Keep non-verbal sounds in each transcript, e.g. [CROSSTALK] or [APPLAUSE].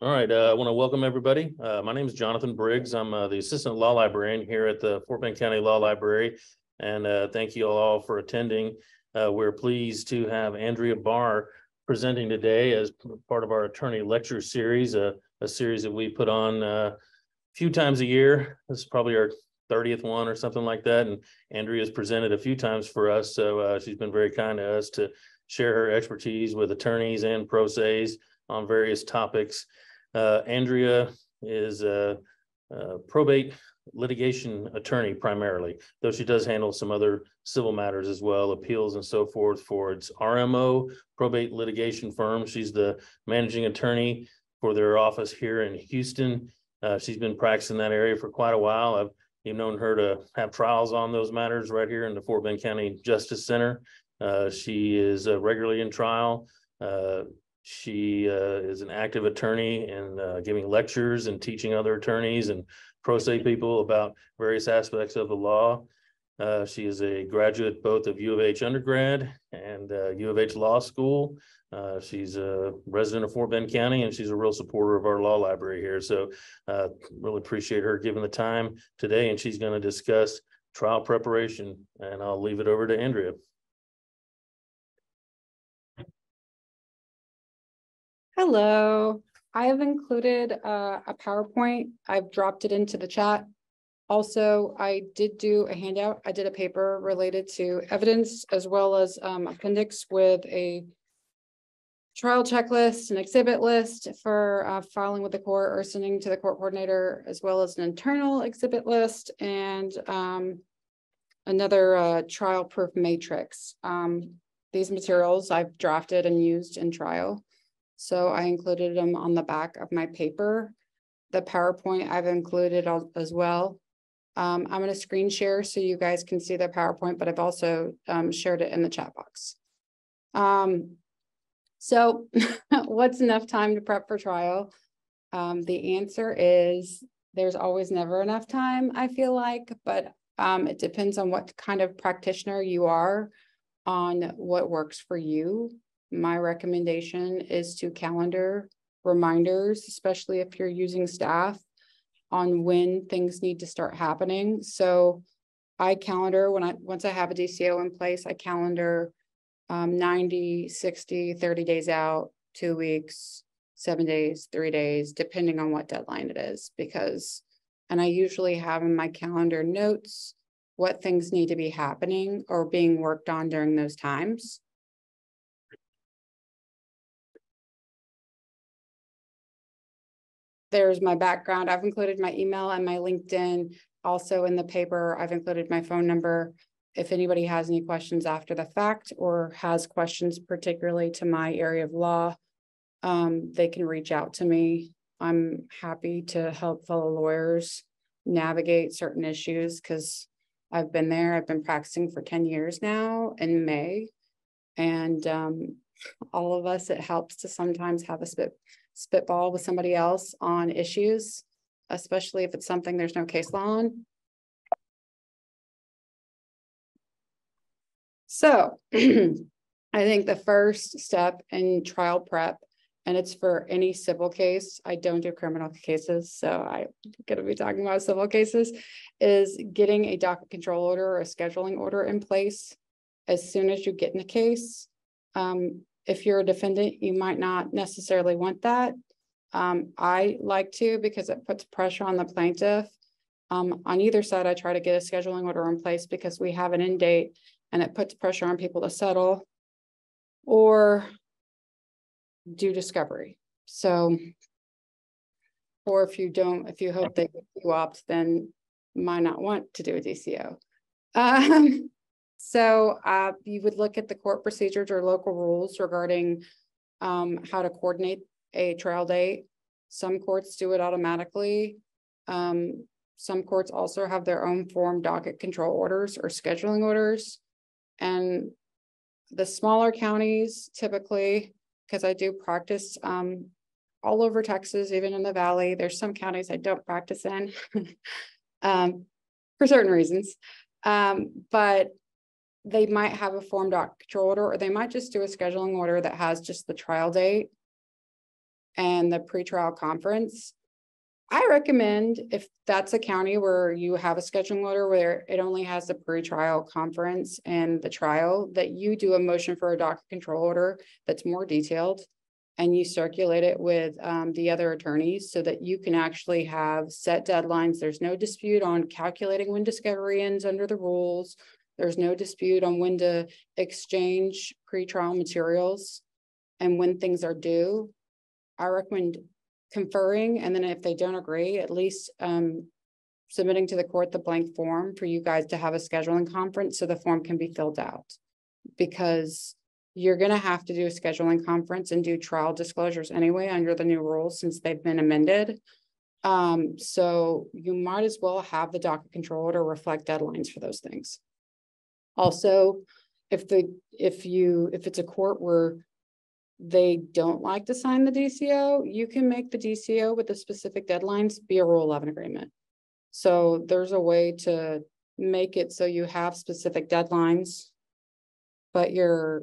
All right, uh, I want to welcome everybody. Uh, my name is Jonathan Briggs. I'm uh, the Assistant Law Librarian here at the Fort Bend County Law Library. And uh, thank you all for attending. Uh, we're pleased to have Andrea Barr presenting today as part of our attorney lecture series, a, a series that we put on uh, a few times a year. This is probably our 30th one or something like that. And Andrea's presented a few times for us. So uh, she's been very kind to us to share her expertise with attorneys and pro se's on various topics. Uh, Andrea is a, a probate litigation attorney primarily, though she does handle some other civil matters as well, appeals and so forth for its RMO probate litigation firm. She's the managing attorney for their office here in Houston. Uh, she's been practicing that area for quite a while. I've even known her to have trials on those matters right here in the Fort Bend County Justice Center. Uh, she is uh, regularly in trial. Uh, she uh, is an active attorney and uh, giving lectures and teaching other attorneys and pro se people about various aspects of the law. Uh, she is a graduate both of U of H undergrad and uh, U of H Law School. Uh, she's a resident of Fort Bend County and she's a real supporter of our law library here. So uh, really appreciate her giving the time today and she's going to discuss trial preparation and I'll leave it over to Andrea. Hello, I have included uh, a PowerPoint. I've dropped it into the chat. Also, I did do a handout. I did a paper related to evidence as well as um, appendix with a trial checklist, an exhibit list for uh, filing with the court or sending to the court coordinator, as well as an internal exhibit list and um, another uh, trial proof matrix. Um, these materials I've drafted and used in trial. So I included them on the back of my paper. The PowerPoint I've included as well. Um, I'm going to screen share so you guys can see the PowerPoint, but I've also um, shared it in the chat box. Um, so [LAUGHS] what's enough time to prep for trial? Um, the answer is there's always never enough time, I feel like, but um, it depends on what kind of practitioner you are on what works for you my recommendation is to calendar reminders, especially if you're using staff on when things need to start happening. So I calendar when I once I have a DCO in place, I calendar um, 90, 60, 30 days out, two weeks, seven days, three days, depending on what deadline it is. Because, and I usually have in my calendar notes what things need to be happening or being worked on during those times. There's my background. I've included my email and my LinkedIn. Also in the paper, I've included my phone number. If anybody has any questions after the fact or has questions particularly to my area of law, um, they can reach out to me. I'm happy to help fellow lawyers navigate certain issues because I've been there. I've been practicing for 10 years now in May. And um, all of us, it helps to sometimes have a spit spitball with somebody else on issues, especially if it's something there's no case law on. So [CLEARS THROAT] I think the first step in trial prep, and it's for any civil case, I don't do criminal cases, so I'm going to be talking about civil cases, is getting a docket control order or a scheduling order in place as soon as you get in a case. Um, if you're a defendant, you might not necessarily want that. Um, I like to because it puts pressure on the plaintiff. Um, on either side, I try to get a scheduling order in place because we have an end date and it puts pressure on people to settle or do discovery. So, or if you don't, if you hope that you opt, then might not want to do a DCO. [LAUGHS] Um, so uh, you would look at the court procedures or local rules regarding um, how to coordinate a trial date. Some courts do it automatically. Um, some courts also have their own form docket control orders or scheduling orders. And the smaller counties typically, because I do practice um, all over Texas, even in the Valley, there's some counties I don't practice in [LAUGHS] um, for certain reasons. Um, but they might have a form doc control order, or they might just do a scheduling order that has just the trial date and the pretrial conference. I recommend if that's a county where you have a scheduling order where it only has the pretrial conference and the trial, that you do a motion for a docket control order that's more detailed. And you circulate it with um, the other attorneys so that you can actually have set deadlines. There's no dispute on calculating when discovery ends under the rules. There's no dispute on when to exchange pretrial materials and when things are due. I recommend conferring, and then if they don't agree, at least um submitting to the court the blank form for you guys to have a scheduling conference so the form can be filled out. Because you're gonna have to do a scheduling conference and do trial disclosures anyway under the new rules since they've been amended. Um, so you might as well have the docket control order reflect deadlines for those things. Also, if the, if you, if it's a court where they don't like to sign the DCO, you can make the DCO with the specific deadlines be a Rule eleven agreement. So there's a way to make it so you have specific deadlines. But you're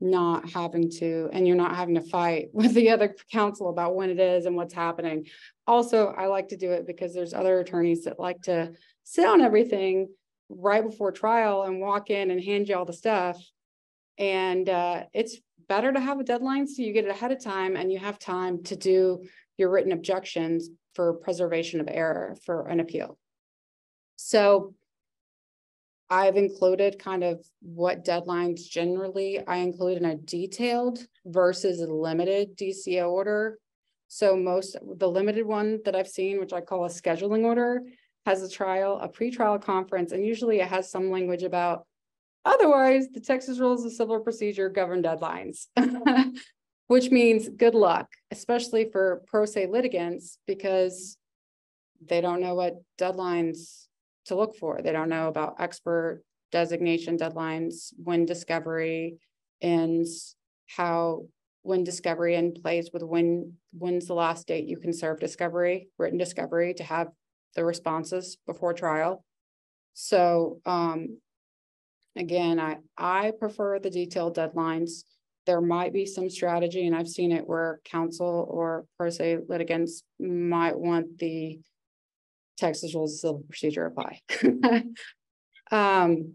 not having to, and you're not having to fight [LAUGHS] with the other counsel about when it is and what's happening. Also, I like to do it because there's other attorneys that like to sit on everything right before trial and walk in and hand you all the stuff. And uh, it's better to have a deadline so you get it ahead of time and you have time to do your written objections for preservation of error for an appeal. So I've included kind of what deadlines generally I include in a detailed versus a limited DCO order. So most, the limited one that I've seen, which I call a scheduling order, has a trial, a pretrial conference, and usually it has some language about otherwise the Texas rules of civil procedure govern deadlines. [LAUGHS] Which means good luck, especially for pro se litigants, because they don't know what deadlines to look for. They don't know about expert designation deadlines, when discovery ends, how when discovery end plays with when when's the last date you can serve discovery, written discovery to have the responses before trial. So um again, I I prefer the detailed deadlines. There might be some strategy, and I've seen it where counsel or pro se litigants might want the Texas Rules of Civil Procedure apply. [LAUGHS] um,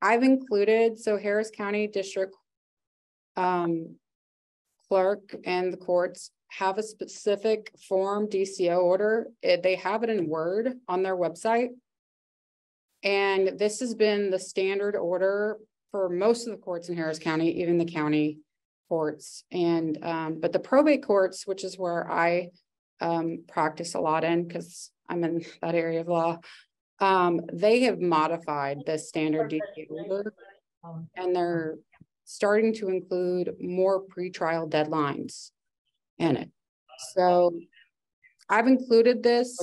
I've included, so Harris County District um, clerk and the courts have a specific form DCO order. It, they have it in Word on their website. And this has been the standard order for most of the courts in Harris County, even the county courts. And, um, but the probate courts, which is where I um, practice a lot in because I'm in that area of law. Um, they have modified the standard DCO order and they're starting to include more pretrial deadlines in it. So I've included this,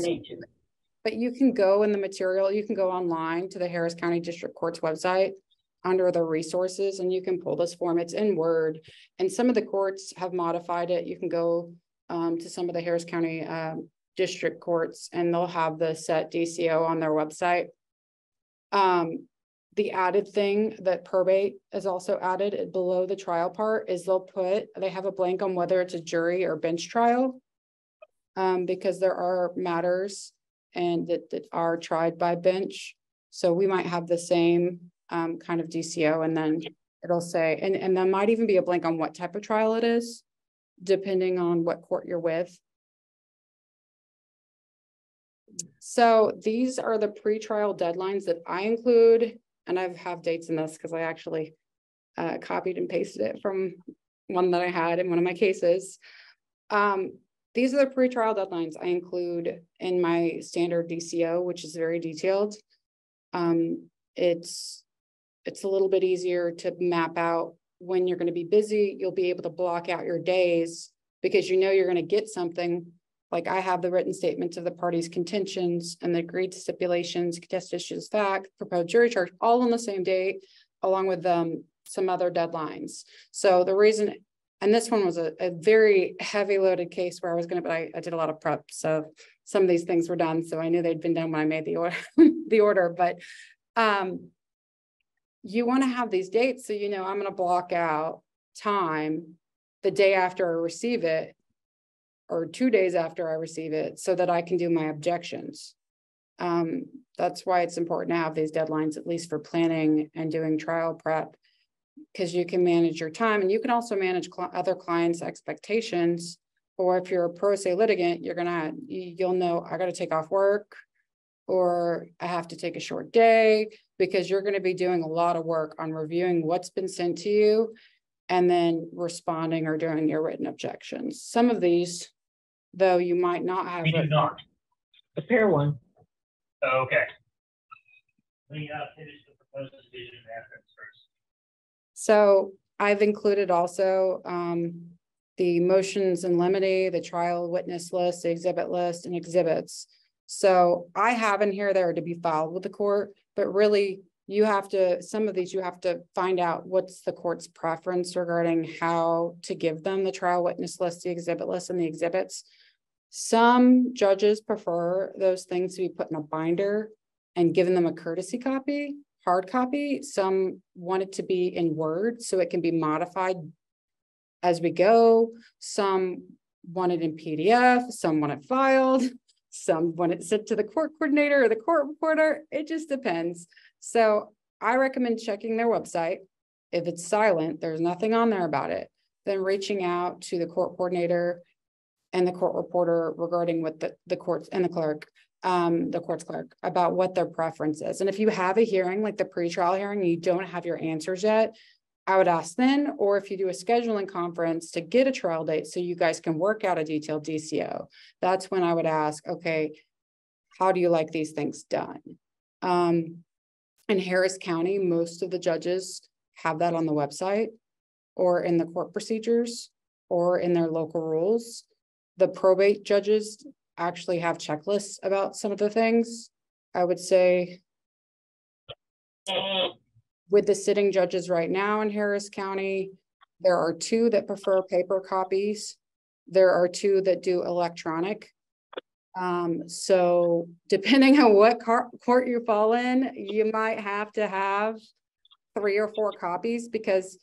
but you can go in the material, you can go online to the Harris County District Court's website under the resources and you can pull this form. It's in Word and some of the courts have modified it. You can go um, to some of the Harris County um, district courts and they'll have the set DCO on their website. Um, the added thing that probate is also added below the trial part is they'll put, they have a blank on whether it's a jury or bench trial. Um, because there are matters and that, that are tried by bench. So we might have the same um, kind of DCO and then it'll say, and, and there might even be a blank on what type of trial it is depending on what court you're with. So these are the pretrial deadlines that I include, and I have dates in this because I actually uh, copied and pasted it from one that I had in one of my cases. Um, these are the pretrial deadlines I include in my standard DCO, which is very detailed. Um, it's it's a little bit easier to map out when you're going to be busy, you'll be able to block out your days because you know you're going to get something. Like I have the written statements of the parties' contentions and the agreed stipulations, contested issues, fact, proposed jury charge, all on the same date, along with um, some other deadlines. So the reason, and this one was a, a very heavy loaded case where I was going to, but I, I did a lot of prep. So some of these things were done. So I knew they'd been done when I made the order, [LAUGHS] the order, but um, you want to have these dates so you know I'm going to block out time the day after I receive it. Or two days after I receive it, so that I can do my objections. Um, that's why it's important to have these deadlines, at least for planning and doing trial prep. Cause you can manage your time and you can also manage cli- other clients' expectations. Or if you're a pro se litigant, you're gonna, you'll know, I gotta take off work. Or I have to take a short day, because you're gonna be doing a lot of work on reviewing what's been sent to you. And then responding or doing your written objections. Some of these, though, you might not have. We do written- not. Prepare one. Okay. We uh finish the proposed decision after first. So I've included also um the motions and limine, the trial witness list, the exhibit list and exhibits. So I have in here there to be filed with the court, but really you have to, some of these you have to find out what's the court's preference regarding how to give them the trial witness list, the exhibit list and the exhibits. Some judges prefer those things to be put in a binder and given them a courtesy copy hard copy. Some want it to be in Word, so it can be modified as we go. Some want it in PDF, some want it filed, [LAUGHS] some want it sent to the court coordinator or the court reporter. It just depends. So I recommend checking their website. If it's silent, there's nothing on there about it, then reaching out to the court coordinator and the court reporter regarding what the, the courts and the clerk um, the court's clerk about what their preference is. And if you have a hearing, like the pretrial hearing, you don't have your answers yet, I would ask then, or if you do a scheduling conference to get a trial date so you guys can work out a detailed DCO, that's when I would ask, okay, how do you like these things done? Um, in Harris County, most of the judges have that on the website or in the court procedures or in their local rules. The probate judges actually have checklists about some of the things. I would say with the sitting judges right now in Harris County, there are two that prefer paper copies. There are two that do electronic. Um, so depending on what court you fall in, you might have to have three or four copies because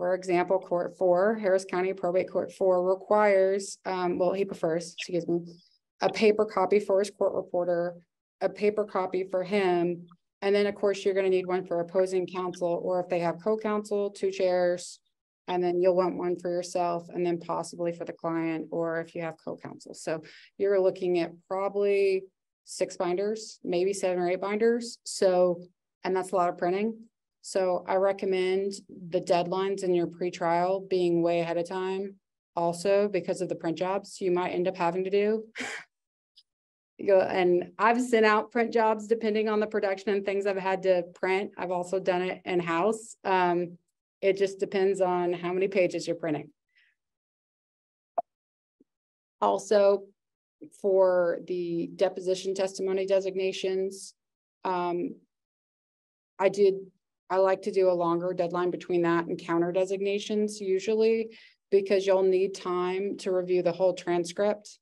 for example, court four, Harris County probate court four requires, um, well, he prefers, excuse me. A paper copy for his court reporter, a paper copy for him. And then, of course, you're gonna need one for opposing counsel, or if they have co-counsel, two chairs. And then you'll want one for yourself and then possibly for the client, or if you have co-counsel. So you're looking at probably six binders, maybe seven or eight binders. So, and that's a lot of printing. So I recommend the deadlines in your pretrial being way ahead of time. Also, because of the print jobs you might end up having to do. [LAUGHS] And I've sent out print jobs depending on the production and things I've had to print. I've also done it in-house. Um, it just depends on how many pages you're printing. Also, for the deposition testimony designations, um, I did, I like to do a longer deadline between that and counter designations usually because you'll need time to review the whole transcript.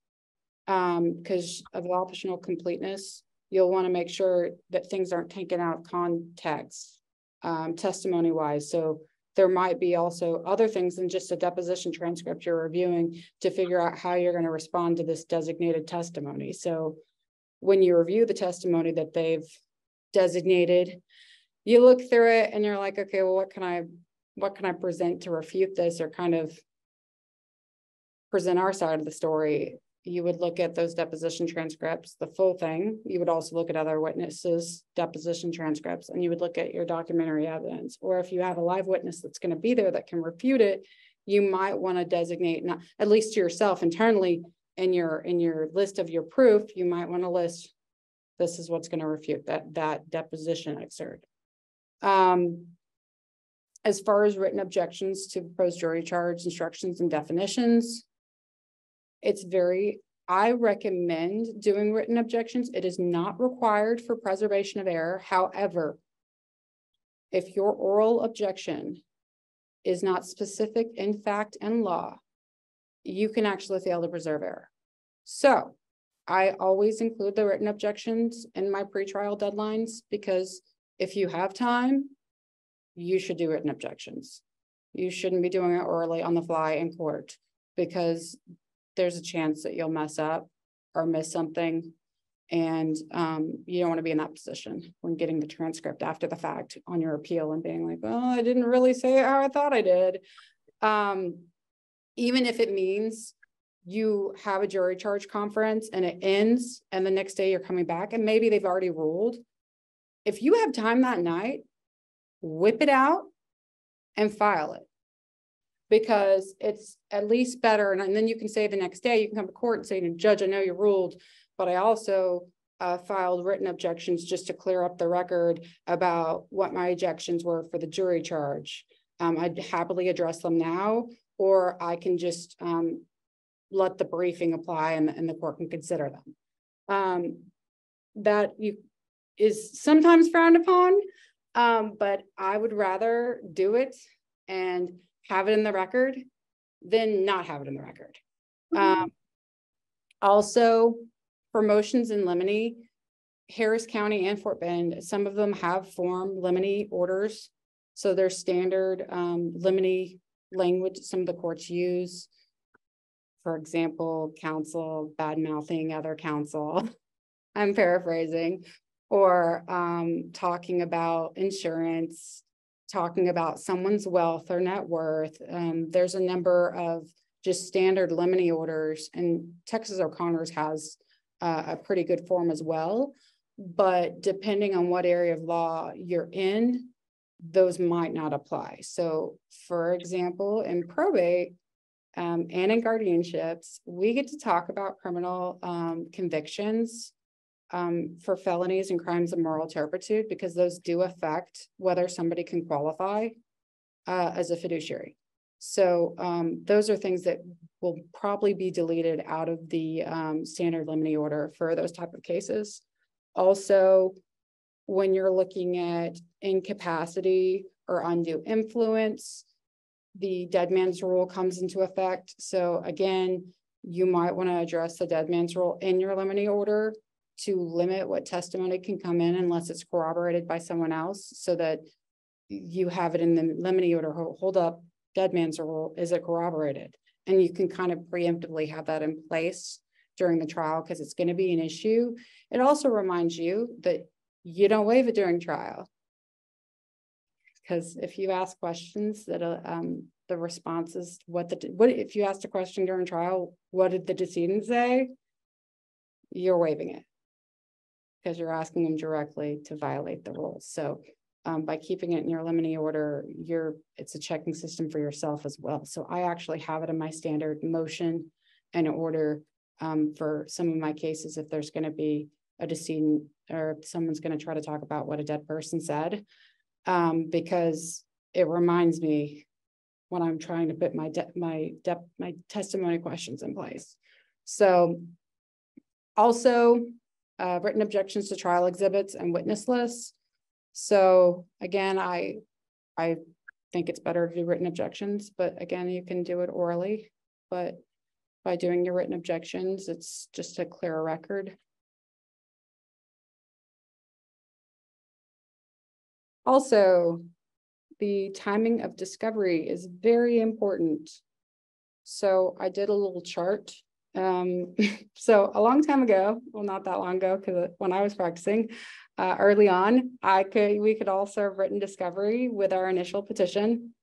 Um, because of optional completeness, you'll want to make sure that things aren't taken out of context, um, testimony wise. So there might be also other things than just a deposition transcript you're reviewing to figure out how you're going to respond to this designated testimony. So when you review the testimony that they've designated, you look through it and you're like, okay, well, what can I, what can I present to refute this or kind of present our side of the story? You would look at those deposition transcripts, the full thing. You would also look at other witnesses' deposition transcripts, and you would look at your documentary evidence. Or if you have a live witness that's going to be there that can refute it, you might want to designate, not at least to yourself internally in your in your list of your proof, you might want to list this is what's going to refute that that deposition excerpt. Um, as far as written objections to proposed jury charge instructions and definitions, it's very, I recommend doing written objections. It is not required for preservation of error. However, if your oral objection is not specific in fact and law, you can actually fail to preserve error. So I always include the written objections in my pretrial deadlines because if you have time, you should do written objections. You shouldn't be doing it orally on the fly in court because there's a chance that you'll mess up or miss something. And um, you don't want to be in that position when getting the transcript after the fact on your appeal and being like, oh, I didn't really say it how I thought I did. Um, even if it means you have a jury charge conference and it ends and the next day you're coming back and maybe they've already ruled. If you have time that night, whip it out and file it. Because it's at least better, and then you can say the next day, you can come to court and say, Judge, I know you ruled, but I also uh, filed written objections just to clear up the record about what my objections were for the jury charge. Um, I'd happily address them now, or I can just um, let the briefing apply and, and the court can consider them. Um, that you is sometimes frowned upon, um, but I would rather do it and have it in the record than not have it in the record. Um, also, for motions in limine, Harris County and Fort Bend, some of them have form limine orders. So they're standard um, limine language some of the courts use. For example, counsel bad mouthing other counsel. [LAUGHS] I'm paraphrasing, or um, talking about insurance, talking about someone's wealth or net worth. Um, there's a number of just standard limine orders, and Texas O'Connor's has uh, a pretty good form as well. But depending on what area of law you're in, those might not apply. So, for example, in probate um, and in guardianships, we get to talk about criminal um, convictions um, for felonies and crimes of moral turpitude because those do affect whether somebody can qualify uh, as a fiduciary. So um, those are things that will probably be deleted out of the um, standard limine order for those type of cases. Also, when you're looking at incapacity or undue influence, the dead man's rule comes into effect. So again, you might want to address the dead man's rule in your limine order to limit what testimony can come in unless it's corroborated by someone else so that you have it in the limine order, hold up, dead man's rule, is it corroborated? And you can kind of preemptively have that in place during the trial because it's going to be an issue. It also reminds you that you don't waive it during trial. Because if you ask questions that uh, um, the responses, what the what if you asked a question during trial, what did the decedent say? You're waiving it because you're asking them directly to violate the rules. So um, by keeping it in your limine order, you're it's a checking system for yourself as well. So I actually have it in my standard motion and order um, for some of my cases if there's going to be a decedent or if someone's going to try to talk about what a dead person said, um, because it reminds me when I'm trying to put my my my testimony questions in place. So also uh, written objections to trial exhibits and witness lists. So again, I, I think it's better to do written objections, but again, you can do it orally. But by doing your written objections, it's just a clearer record. Also, the timing of discovery is very important. So I did a little chart um, [LAUGHS] so a long time ago, well, not that long ago, because when I was practicing uh, early on, I could we could all serve written discovery with our initial petition,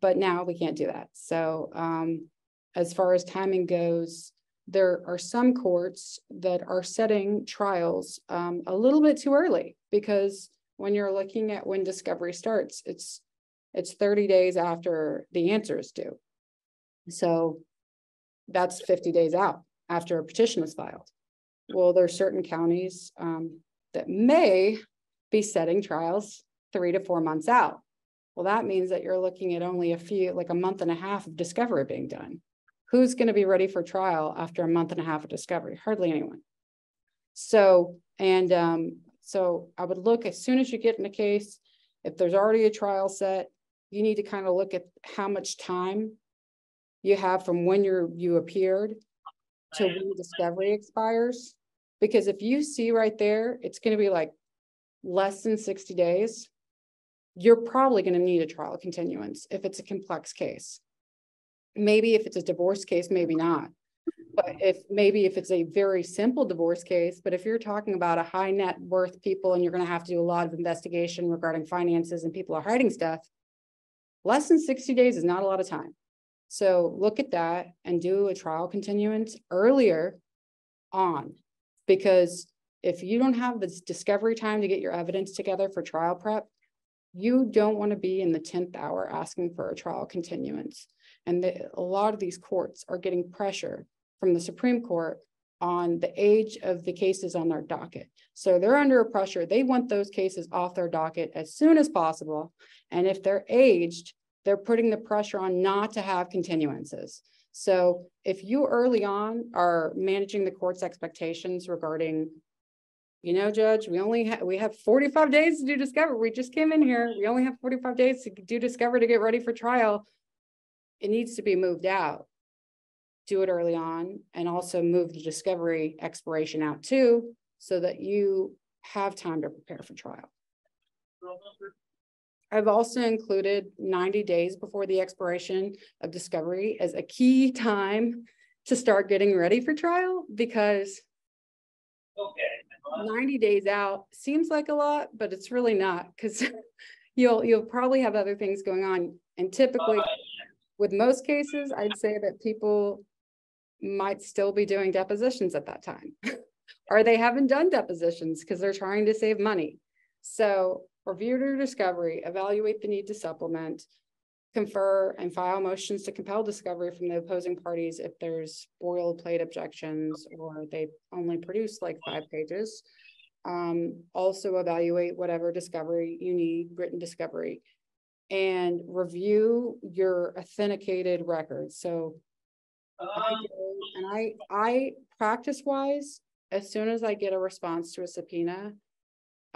but now we can't do that. So um, as far as timing goes, there are some courts that are setting trials um, a little bit too early because when you're looking at when discovery starts, it's it's 30 days after the answer is due. So that's 50 days out after a petition is filed. Well, there are certain counties um, that may be setting trials three to four months out. Well, that means that you're looking at only a few, like a month and a half of discovery being done. Who's going to be ready for trial after a month and a half of discovery? Hardly anyone. So, and um, so I would look as soon as you get in a case, if there's already a trial set, you need to kind of look at how much time you have from when you're you appeared to when discovery expires. Because if you see right there, it's going to be like less than 60 days. you're probably gonna need a trial continuance if it's a complex case. Maybe if it's a divorce case, maybe not. But if, maybe if it's a very simple divorce case, but if you're talking about a high net worth people and you're gonna have to do a lot of investigation regarding finances and people are hiding stuff. Less than sixty days is not a lot of time. So look at that and do a trial continuance earlier on. Because if you don't have this discovery time to get your evidence together for trial prep, you don't want to be in the tenth hour asking for a trial continuance. And the, a lot of these courts are getting pressure from the Supreme Court on the age of the cases on their docket. So they're under a pressure. They want those cases off their docket as soon as possible. And if they're aged, they're putting the pressure on not to have continuances. So if you early on are managing the court's expectations regarding, you know, Judge, we only have, we have forty-five days to do discovery. We just came in here. We only have forty-five days to do discovery to get ready for trial. It needs to be moved out. Do it early on and also move the discovery expiration out too, so that you have time to prepare for trial. I've also included ninety days before the expiration of discovery as a key time to start getting ready for trial because Okay. ninety days out seems like a lot, but it's really not because [LAUGHS] you'll, you'll probably have other things going on. And typically, with most cases, I'd say that people might still be doing depositions at that time. [LAUGHS] Or they haven't done depositions because they're trying to save money. So review your discovery, evaluate the need to supplement, confer and file motions to compel discovery from the opposing parties if there's boilerplate objections or they only produce like five pages. Um, also evaluate whatever discovery you need, written discovery. And review your authenticated records. So go And I, I practice wise, as soon as I get a response to a subpoena.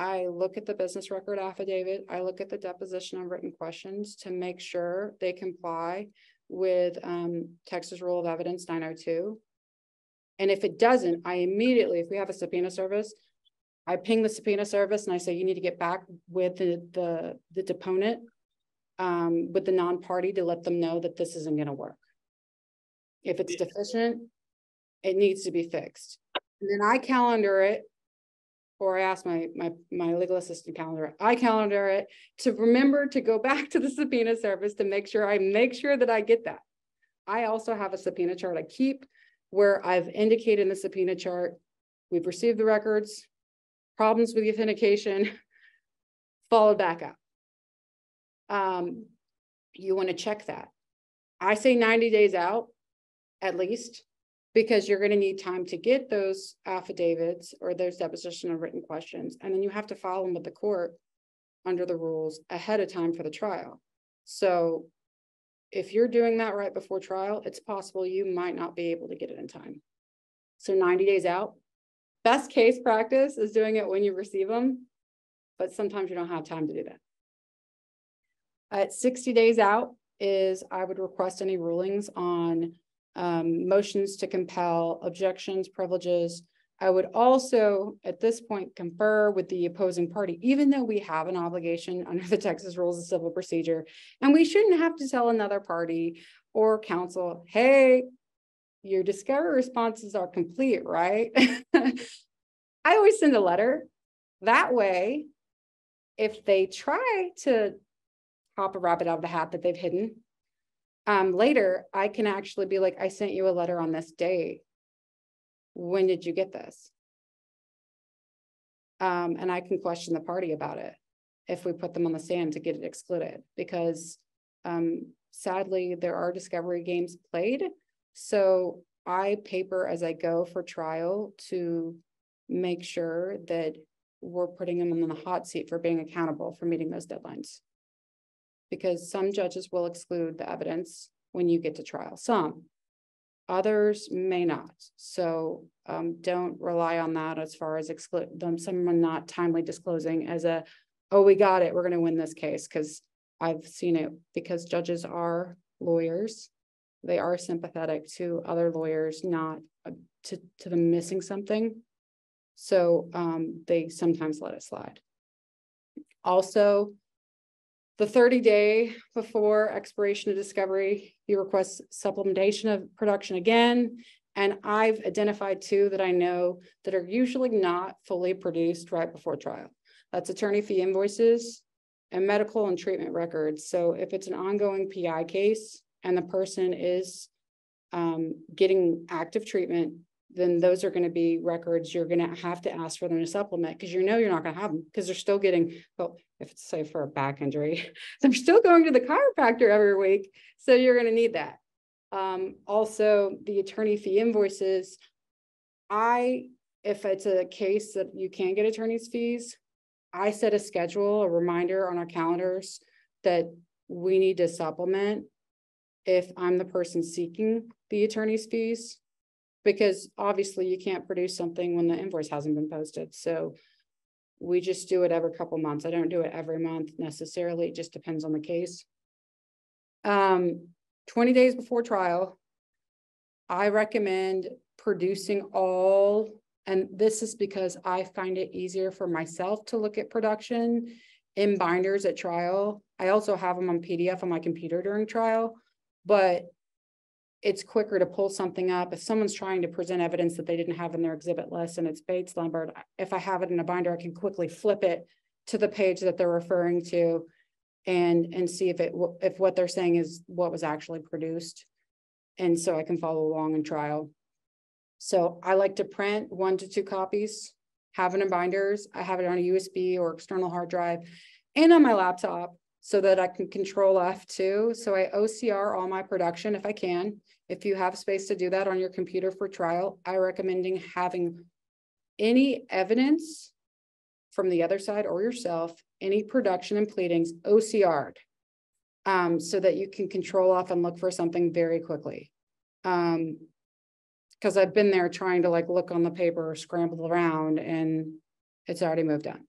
I look at the business record affidavit, I look at the deposition of written questions to make sure they comply with um Texas Rule of Evidence nine oh two. And if it doesn't, I immediately, if we have a subpoena service. I ping the subpoena service and I say, you need to get back with the the the deponent. Um, with the non-party to let them know that this isn't gonna work. If it's deficient, it needs to be fixed. And then I calendar it. Or I ask my, my, my legal assistant calendar. I calendar it to remember to go [LAUGHS] back to the subpoena service to make sure I make sure that I get that. I also have a subpoena chart I keep where I've indicated in the subpoena chart, we've received the records, problems with the authentication, [LAUGHS] followed back up. Um, you want to check that. I say ninety days out, at least, because you're gonna need time to get those affidavits or those deposition of written questions, and then you have to file them with the court under the rules ahead of time for the trial. So if you're doing that right before trial, it's possible you might not be able to get it in time. So ninety days out. Best case practice is doing it when you receive them, but sometimes you don't have time to do that. At sixty days out is I would request any rulings on um, motions to compel, objections, privileges. I would also, at this point, confer with the opposing party, even though we have an obligation [LAUGHS] under the Texas Rules of Civil Procedure. And we shouldn't have to tell another party or counsel, hey, your discovery responses are complete, right? [LAUGHS] I always send a letter. That way, if they try to pop a rabbit out of the hat that they've hidden, um, later, I can actually be like, I sent you a letter on this date. When did you get this? Um, and I can question the party about it if we put them on the stand to get it excluded, because um, sadly, there are discovery games played. So I paper as I go for trial to make sure that we're putting them in the hot seat for being accountable for meeting those deadlines because some judges will exclude the evidence when you get to trial, some. Others may not, so um, don't rely on that as far as exclude them, someone not timely disclosing as a, oh, we got it, we're gonna win this case, because I've seen it, because judges are lawyers. They are sympathetic to other lawyers not uh, to, to them missing something. So um, they sometimes let it slide. Also, The thirty day before expiration of discovery, you request supplementation of production again. And I've identified two that I know that are usually not fully produced right before trial. That's attorney fee invoices and medical and treatment records. So if it's an ongoing PI case and the person is um, getting active treatment, then those are gonna be records you're gonna have to ask for them to supplement, because you know you're not gonna have them, because they're still getting, well, if it's say for a back injury, [LAUGHS] they're still going to the chiropractor every week, so you're gonna need that. Um, also, the attorney fee invoices. I, if it's a case that you can get attorney's fees, I set a schedule, a reminder on our calendars that we need to supplement if I'm the person seeking the attorney's fees. Because obviously you can't produce something when the invoice hasn't been posted, so we just do it every couple months. I don't do it every month necessarily, it just depends on the case. Um, twenty days before trial, I recommend producing all, and this is because I find it easier for myself to look at production in binders at trial. I also have them on PDF on my computer during trial, but it's quicker to pull something up. If someone's trying to present evidence that they didn't have in their exhibit list and it's Bates numbered, if I have it in a binder, I can quickly flip it to the page that they're referring to and, and see if it, if what they're saying is what was actually produced. And so I can follow along in trial. So I like to print one to two copies, have it in binders. I have it on a USB or external hard drive and on my laptop so that I can control F too. So I OCR all my production if I can. If you have space to do that on your computer for trial, I recommending having any evidence from the other side or yourself, any production and pleadings OCR'd. Um, so that you can control F and look for something very quickly. Um, because I've been there trying to like look on the paper or scramble around and it's already moved on.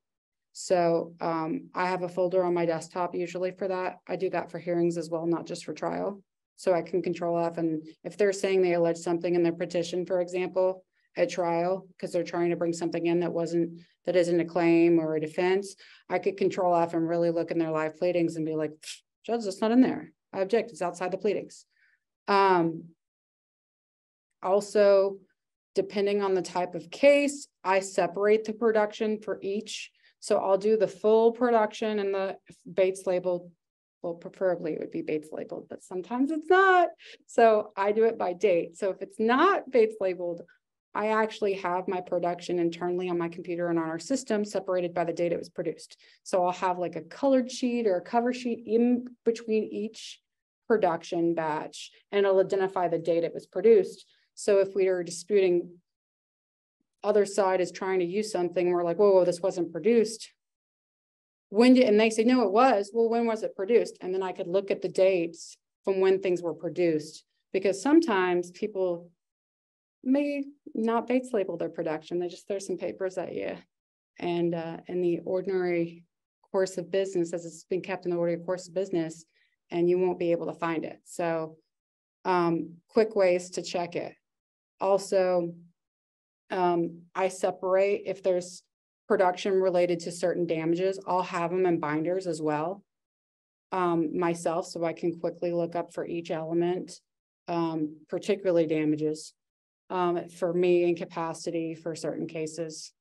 So um, I have a folder on my desktop usually for that. I do that for hearings as well, not just for trial. So I can control F and if they're saying they allege something in their petition, for example, at trial, because they're trying to bring something in that wasn't, that isn't a claim or a defense, I could control F and really look in their live pleadings and be like, judge, that's not in there. I object, it's outside the pleadings. Um, also, depending on the type of case, I separate the production for each. So I'll do the full production and the Bates labeled. Well, preferably it would be Bates labeled, but sometimes it's not. So I do it by date. So if it's not Bates labeled, I actually have my production internally on my computer and on our system separated by the date it was produced. So I'll have like a colored sheet or a cover sheet in between each production batch and it'll identify the date it was produced. So if we are disputing other side is trying to use something, we're like, whoa, whoa, this wasn't produced. When did, and they say, no, it was. Well, when was it produced? And then I could look at the dates from when things were produced. Because sometimes people may not Bates label their production. They just throw some papers at you. And uh, in the ordinary course of business, as it's been kept in the ordinary course of business, and you won't be able to find it. So um, quick ways to check it. Also, um, I separate if there's production related to certain damages, I'll have them in binders as well. Um, myself, so I can quickly look up for each element, um, particularly damages. Um, for me incapacity for certain cases.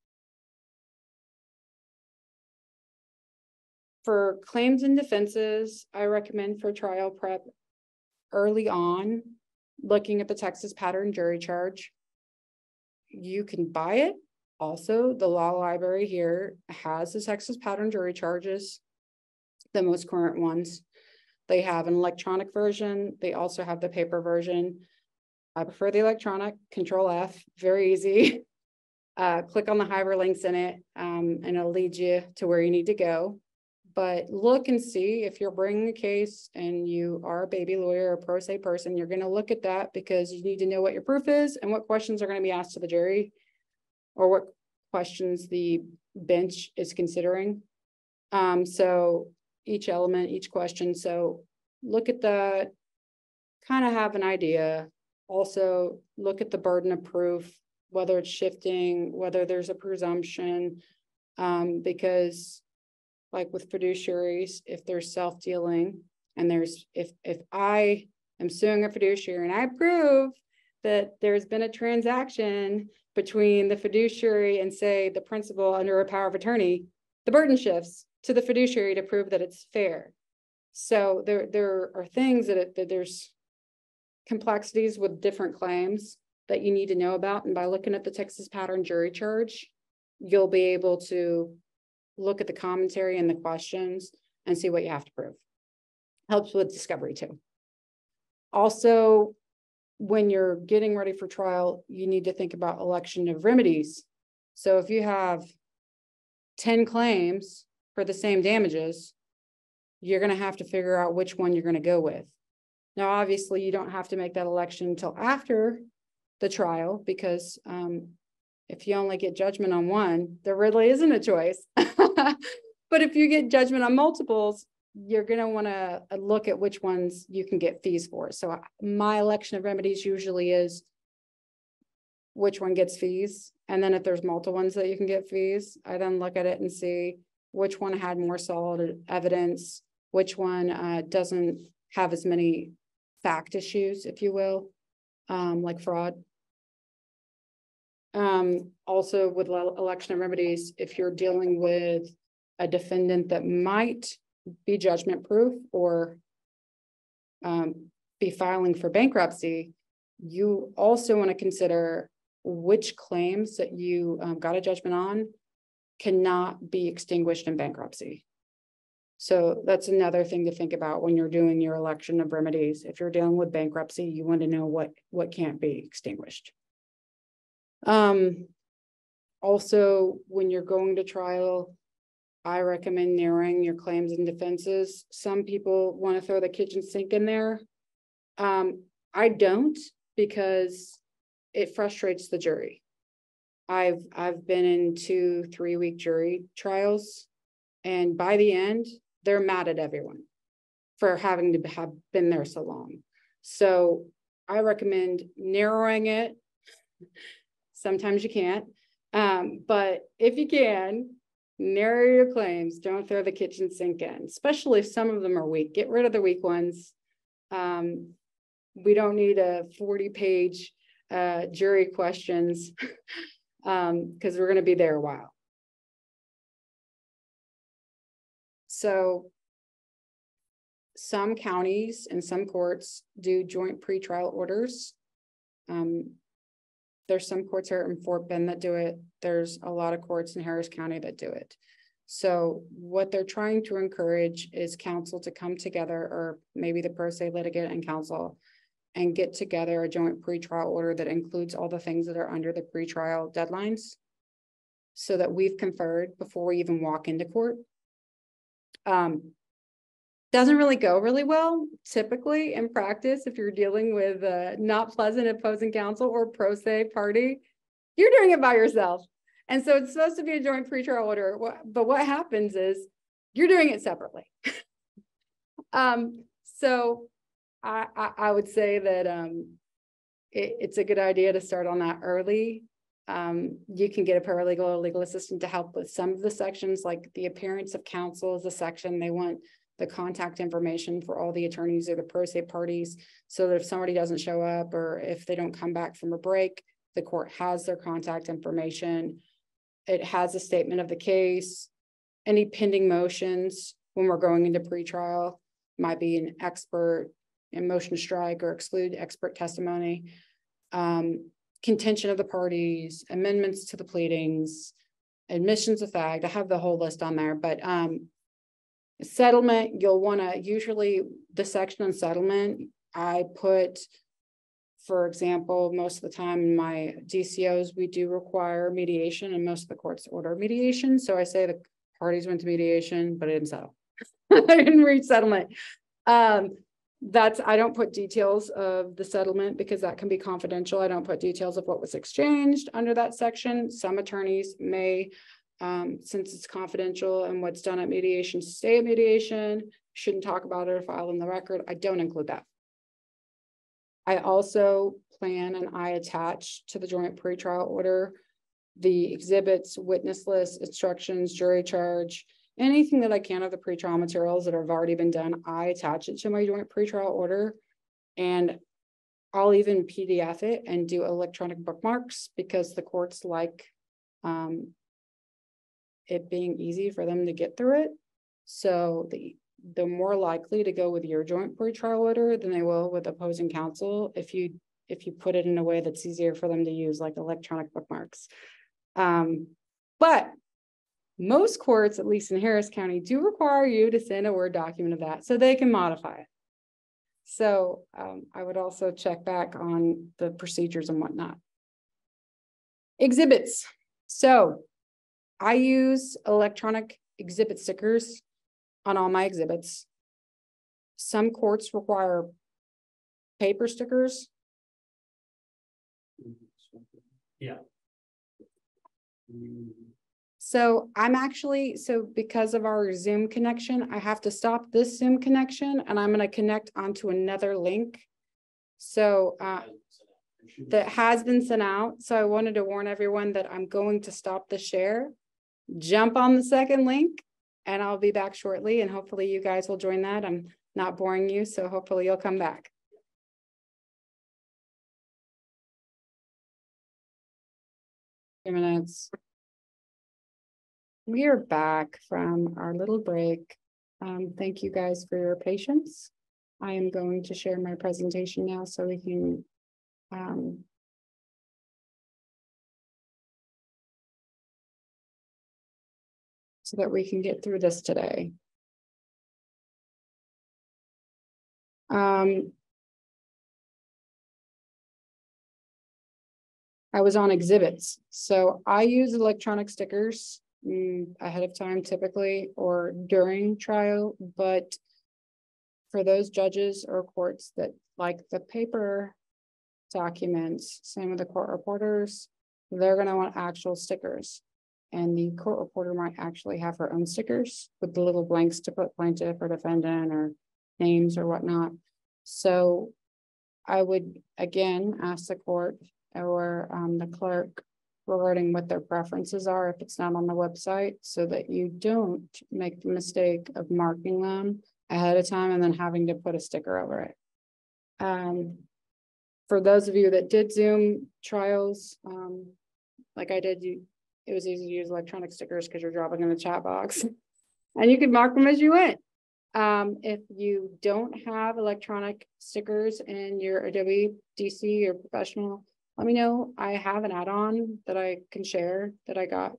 For claims and defenses, I recommend for trial prep early on, looking at the Texas pattern jury charge. You can buy it. Also, the law library here has the Texas pattern jury charges, the most current ones. They have an electronic version. They also have the paper version. I prefer the electronic, control F, very easy. [LAUGHS] Uh, click on the hyperlinks in it, um, and it'll lead you to where you need to go. But look and see if you're bringing a case and you are a baby lawyer or pro se person, you're gonna look at that because you need to know what your proof is and what questions are gonna be asked to the jury. Or what questions the bench is considering. Um, so each element, each question, so look at that. Kind of have an idea. Also, look at the burden of proof, whether it's shifting, whether there's a presumption. Um, because like with fiduciaries, if there's self-dealing and there's, if, if I am suing a fiduciary and I prove that there's been a transaction between the fiduciary and say the principal under a power of attorney, the burden shifts to the fiduciary to prove that it's fair. So there, there are things that, it- that there's complexities with different claims that you need to know about. And by looking at the Texas pattern jury charge, you'll be able to look at the commentary and the questions and see what you have to prove. Helps with discovery too. Also, when you're getting ready for trial, you need to think about election of remedies. So if you have ten claims for the same damages, you're gonna have to figure out which one you're gonna go with. Now, obviously, you don't have to make that election until after the trial because um if you only get judgment on one, there really isn't a choice. [LAUGHS] But if you get judgment on multiples, you're gonna wanna uh, look at which ones you can get fees for. So my election of remedies usually is which one gets fees, and then if there's multiple ones that you can get fees, I then look at it and see which one had more solid evidence, which one uh doesn't have as many fact issues, if you will, um, like fraud. Um, also with election of remedies, if you're dealing with a defendant that might be judgment proof or um, be filing for bankruptcy, you also want to consider which claims that you um, got a judgment on cannot be extinguished in bankruptcy. So that's another thing to think about when you're doing your election of remedies. If you're dealing with bankruptcy, you want to know what, what can't be extinguished. Um, also, when you're going to trial, I recommend narrowing your claims and defenses. Some people want to throw the kitchen sink in there. Um, I don't because it frustrates the jury. I've, I've been in two, three week jury trials. And by the end, they're mad at everyone for having to have been there so long. So I recommend narrowing it. Sometimes you can't, um, but if you can, narrow your claims. Don't throw the kitchen sink in, especially if some of them are weak. Get rid of the weak ones. Um, we don't need a forty-page uh, jury questions [LAUGHS] um, because we're going to be there a while. So some counties and some courts do joint pretrial orders. Um, there's some courts here in Fort Bend that do it. There's a lot of courts in Harris County that do it. So what they're trying to encourage is counsel to come together, or maybe the pro se litigant and counsel, and get together a joint pretrial order that includes all the things that are under the pretrial deadlines. So that we've conferred before we even walk into court. Um, doesn't really go really well typically in practice if you're dealing with a not pleasant opposing counsel or pro se party. You're doing it by yourself. And so it's supposed to be a joint pretrial order. But what happens is you're doing it separately. [LAUGHS] um, so I, I, I would say that um, it, it's a good idea to start on that early. Um, you can get a paralegal or legal assistant to help with some of the sections, like the appearance of counsel is a section. They want the contact information for all the attorneys or the pro se parties. So that if somebody doesn't show up or if they don't come back from a break, the court has their contact information. It has a statement of the case. Any pending motions when we're going into pretrial might be an expert in motion strike or exclude expert testimony. Um, contention of the parties, amendments to the pleadings, admissions of fact. I have the whole list on there, but um, Settlement, you'll wanna, usually the section on settlement, I put. For example, most of the time in my DCOs, we do require mediation and most of the courts order mediation, so I say the parties went to mediation, but it didn't settle. [LAUGHS] I didn't reach settlement. Um, that's, I don't put details of the settlement because that can be confidential. I don't put details of what was exchanged under that section. Some attorneys may um, since it's confidential and what's done at mediation, stay at mediation, shouldn't talk about it or file in the record. I don't include that. I also plan and I attach to the joint pretrial order the exhibits, witness list, instructions, jury charge, anything that I can of the pretrial materials that have already been done, I attach it to my joint pretrial order. And I'll even PDF it and do electronic bookmarks because the courts like um it being easy for them to get through it. So the, they're more likely to go with your joint pretrial order than they will with opposing counsel if you, if you put it in a way that's easier for them to use, like electronic bookmarks. Um, but most courts, at least in Harris County, do require you to send a Word document of that so they can modify it. So um, I would also check back on the procedures and whatnot. Exhibits. So I use electronic exhibit stickers on all my exhibits. Some courts require paper stickers. Yeah. So I'm actually, so because of our Zoom connection, I have to stop this Zoom connection and I'm gonna connect onto another link. So uh, that has been sent out. So I wanted to warn everyone that I'm going to stop the share. Jump on the second link and I'll be back shortly and hopefully you guys will join that. I'm not boring you, so hopefully you'll come back. Minutes. We are back from our little break. Um, thank you guys for your patience. I am going to share my presentation now so we can um, so that we can get through this today. Um, I was on exhibits, so I use electronic stickers mm, ahead of time typically or during trial, but for those judges or courts that like the paper documents, same with the court reporters, they're gonna want actual stickers. And the court reporter might actually have her own stickers with the little blanks to put plaintiff or defendant or names or whatnot. So I would again ask the court or um, the clerk regarding what their preferences are if it's not on the website so that you don't make the mistake of marking them ahead of time and then having to put a sticker over it. Um, for those of you that did Zoom trials, um, like I did, you it was easy to use electronic stickers because you're dropping in the chat box [LAUGHS] and you could mark them as you went. Um, if you don't have electronic stickers in your Adobe DC or professional, let me know. I have an add-on that I can share that I got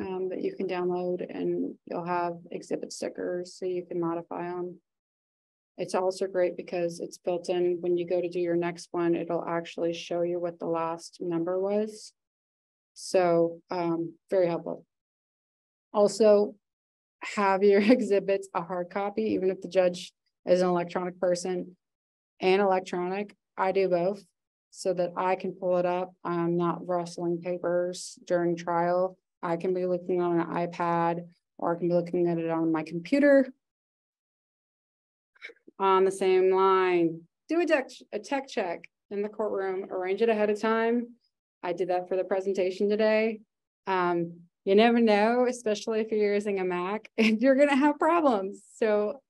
um, that you can download and you'll have exhibit stickers so you can modify them. It's also great because it's built in when you go to do your next one, it'll actually show you what the last number was. So um, very helpful. Also, have your [LAUGHS] exhibits a hard copy, even if the judge is an electronic person and electronic. I do both so that I can pull it up. I'm not rustling papers during trial. I can be looking on an iPad or I can be looking at it on my computer. On the same line, do a tech, a tech check in the courtroom, arrange it ahead of time I did that for the presentation today. Um, you never know, especially if you're using a Mac, [LAUGHS] you're gonna have problems. So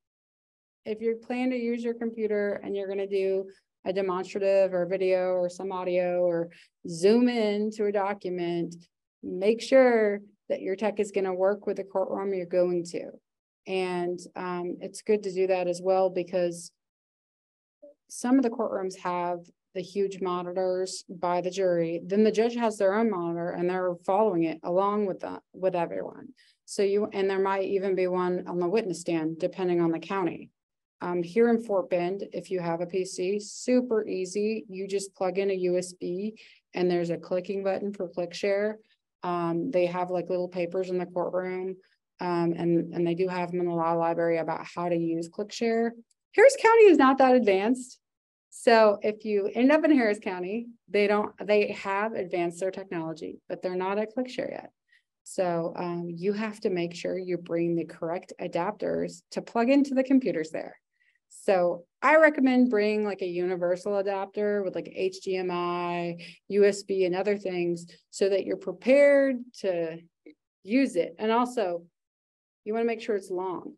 if you plan to use your computer and you're gonna do a demonstrative or video or some audio or zoom in to a document, make sure that your tech is gonna work with the courtroom you're going to. And um, it's good to do that as well because some of the courtrooms have the huge monitors by the jury, then the judge has their own monitor and they're following it along with that with everyone. So you and there might even be one on the witness stand, depending on the county. Um, here in Fort Bend, if you have a PC, super easy. You just plug in a USB and there's a clicking button for ClickShare. Um, they have like little papers in the courtroom. Um, and, and they do have them in the law library about how to use ClickShare. Harris County is not that advanced. So if you end up in Harris County, they don't, they have advanced their technology, but they're not at ClickShare yet. So um, you have to make sure you bring the correct adapters to plug into the computers there. So I recommend bring like a universal adapter with like HDMI, USB and other things so that you're prepared to use it. And also You want to make sure it's long.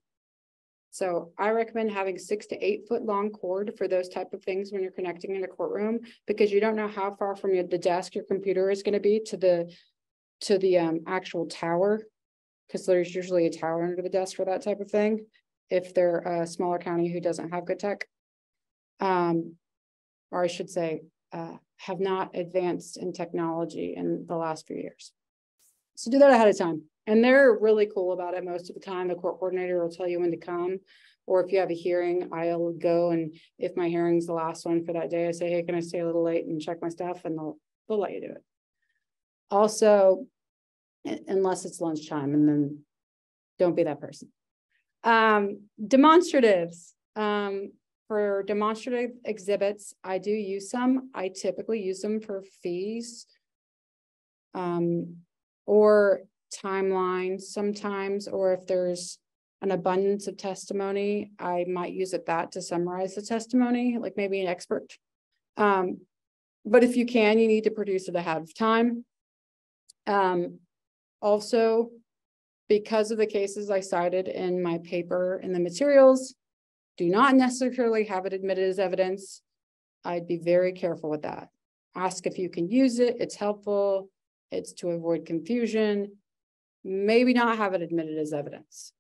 So I recommend having six to eight foot long cord for those type of things when you're connecting in a courtroom, because you don't know how far from your, the desk your computer is gonna be to the, to the um actual tower. Cause there's usually a tower under the desk for that type of thing, if they're a smaller county who doesn't have good tech. Um, or I should say, uh, have not advanced in technology in the last few years. So do that ahead of time. And they're really cool about it most of the time. The court coordinator will tell you when to come. Or if you have a hearing, I'll go and if my hearing's the last one for that day, I say, hey, can I stay a little late and check my stuff? And they'll, they'll let you do it. Also, unless it's lunchtime and then don't be that person. Um, demonstratives, um, for demonstrative exhibits, I do use some. I typically use them for fees. Um, or timelines sometimes, or if there's an abundance of testimony, I might use it that to summarize the testimony, like maybe an expert. Um, but if you can, you need to produce it ahead of time. Um, also, because of the cases I cited in my paper in the materials, do not necessarily have it admitted as evidence. I'd be very careful with that. Ask if you can use it, it's helpful, it's to avoid confusion. Maybe not have it admitted as evidence.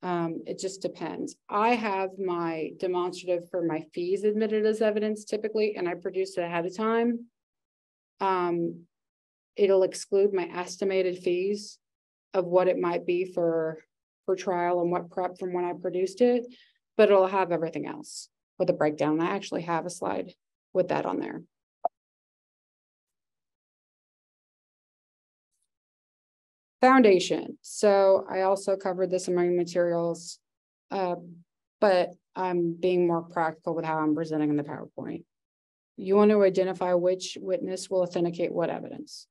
Um, it just depends. I have my demonstrative for my fees admitted as evidence typically, and I produce it ahead of time. Um, it'll exclude my estimated fees of what it might be for, for trial and what prep from when I produced it, but it'll have everything else with a breakdown. I actually have a slide with that on there. Foundation, so I also covered this in my materials. Uh, but I'm being more practical with how I'm presenting in the PowerPoint. You want to identify which witness will authenticate what evidence.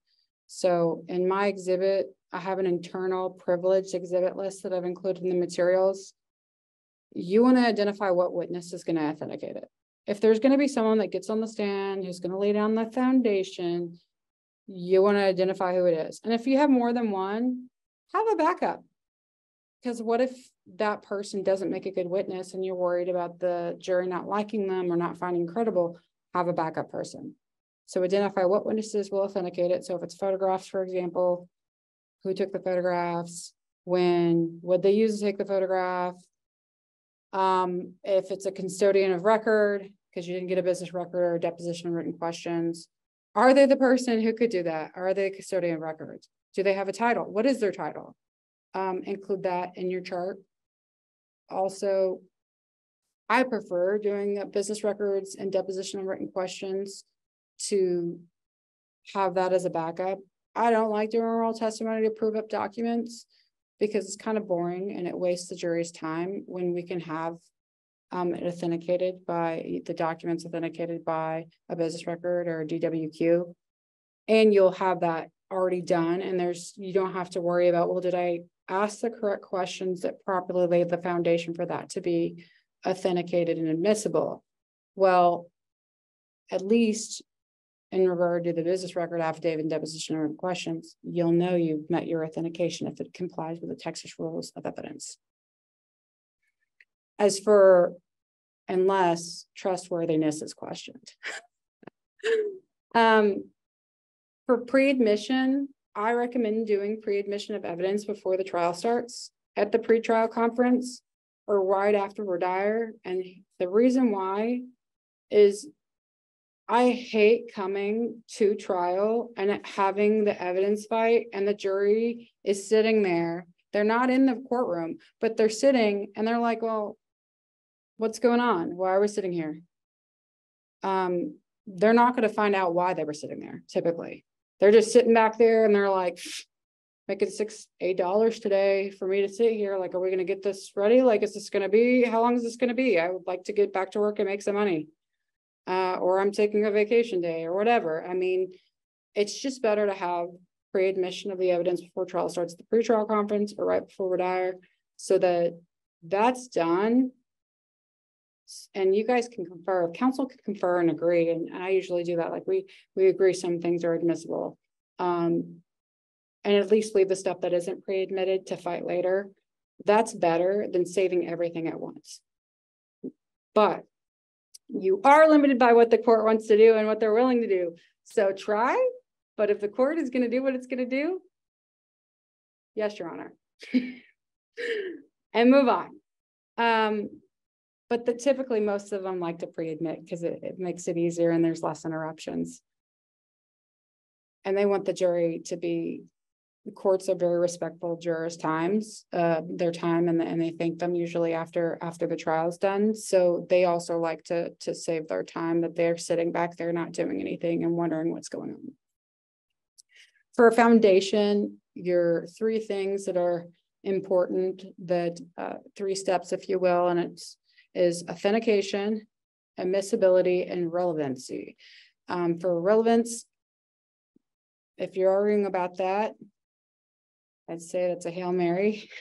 So in my exhibit, I have an internal privileged exhibit list that I've included in the materials. You want to identify what witness is going to authenticate it. If there's going to be someone that gets on the stand who's going to lay down the foundation, you want to identify who it is. And if you have more than one, have a backup. Because what if that person doesn't make a good witness and you're worried about the jury not liking them or not finding credible? Have a backup person. So identify what witnesses will authenticate it. So if it's photographs, for example, who took the photographs, when, would they use to take the photograph? Um, if it's a custodian of record, because you didn't get a business record or deposition written questions. Are they the person who could do that? Are they a custodian of records? Do they have a title? What is their title? Um, include that in your chart. Also, I prefer doing uh, business records and deposition and written questions to have that as a backup. I don't like doing oral testimony to prove up documents because it's kind of boring and it wastes the jury's time when we can have um, authenticated by the documents authenticated by a business record or DWQ. And you'll have that already done and there's, you don't have to worry about, well, did I ask the correct questions that properly laid the foundation for that to be authenticated and admissible? Well, at least in regard to the business record affidavit and deposition or questions, you'll know you've met your authentication if it complies with the Texas rules of evidence. As for unless trustworthiness is questioned. [LAUGHS] um, for pre-admission, I recommend doing pre-admission of evidence before the trial starts at the pre-trial conference or right after voir dire. And the reason why is I hate coming to trial and having the evidence fight and the jury is sitting there. They're not in the courtroom, but they're sitting and they're like, well, what's going on? Why are we sitting here? Um, they're not going to find out why they were sitting there typically. They're just sitting back there and they're like, making six, eight dollars today for me to sit here. Like, are we going to get this ready? Like, is this going to be, how long is this going to be? I would like to get back to work and make some money. Uh, or I'm taking a vacation day or whatever. I mean, it's just better to have pre-admission of the evidence before trial starts the pre-trial conference or right before voir dire so that that's done and you guys can confer, counsel can confer and agree, and I usually do that, like we, we agree some things are admissible. Um, and at least leave the stuff that isn't pre-admitted to fight later. That's better than saving everything at once. But you are limited by what the court wants to do and what they're willing to do. So try, but if the court is gonna do what it's gonna do, yes, your honor. [LAUGHS] And move on. Um, but the typically, most of them like to pre-admit because it, it makes it easier and there's less interruptions. And they want the jury to be, the courts are very respectful jurors' times, uh, their time and, and they thank them usually after, after the trial's done. So they also like to, to save their time that they're sitting back there not doing anything and wondering what's going on. For a foundation, your three things that are important that, uh, three steps, if you will, and it's is authentication, admissibility, and relevancy. Um, for relevance, if you're arguing about that, I'd say that's a Hail Mary. [LAUGHS]